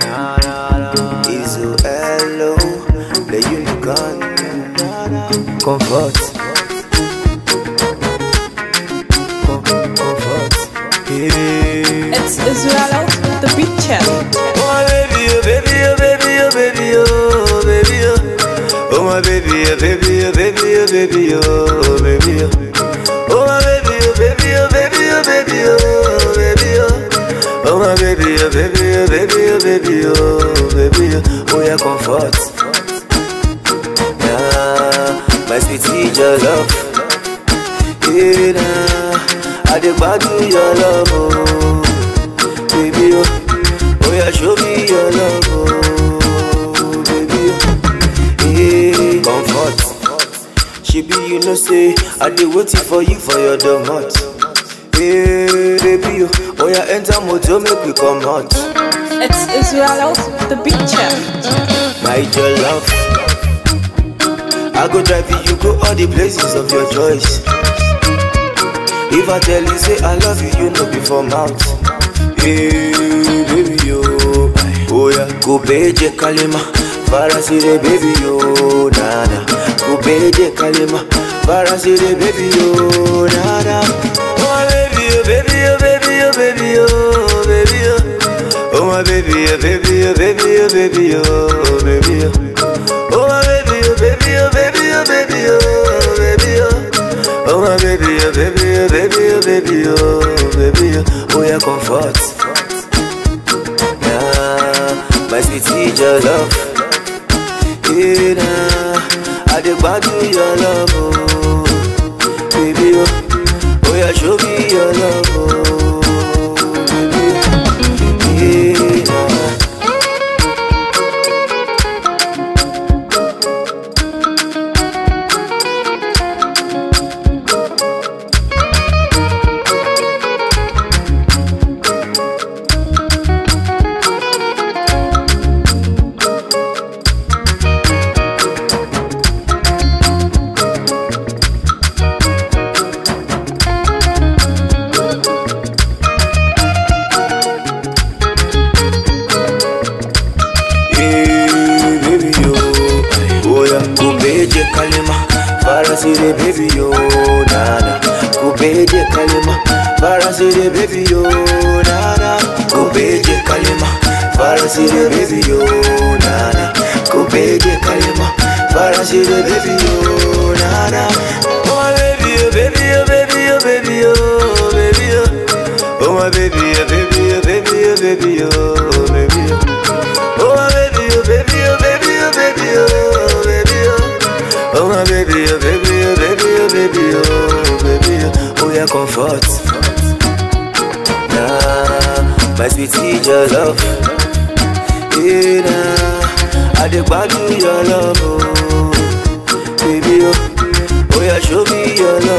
Na na na. Izo hello, the unicorn. Comfort. Com- comfort. Yeah. It's Israel, the beat champ. Oh my baby, oh baby, oh baby, oh baby, oh baby, oh. Oh my baby, oh baby, oh baby, oh baby, oh baby, oh. Baby, oh baby, oh baby, oh. Oh yeah, comfort. Yeah, my sweetie, your love. Yeah, nah. I dey gbadu your love, oh, baby, oh. Oh yeah, show me your love, oh, baby. Hey, comfort. She be you know say I dey waiting for you for your domot. Hey, baby, oh, oh yeah, enter motor make we come out. It's Israel, the beat champ. My your love. I go drive you, you go all the places of your choice. If I tell you say I love you, you know before mouth. Hey, baby, yo. Oh yeah, go beje kalima. Farasire baby yo, nana. Go beje kalima. Farasire baby yo, nana. Baby, oh baby, oh baby, oh baby, oh baby, oh. Oh my baby, oh baby, oh baby, oh baby, oh baby, oh. Oh my baby, oh baby, oh baby, oh baby, oh baby, oh. Oh yeah, comfort. Yeah, my sweetie, your love. Yeah. I dey gbadu your love, oh, baby, oh. Farasire baby yo, nana. Kubeje kalima, farasire baby yo, nana. Kubeje kalima, farasire baby yo, nana. Kubeje kalima, farasire baby yo, nana. Oh my baby, oh baby, oh baby, oh baby, oh baby, oh. Oh my baby, Oh comfort. Nah, my sweetie, your love. Yeah, nah. I dey gbadu your love, oh, baby, oh. Oh yeah, show me your love.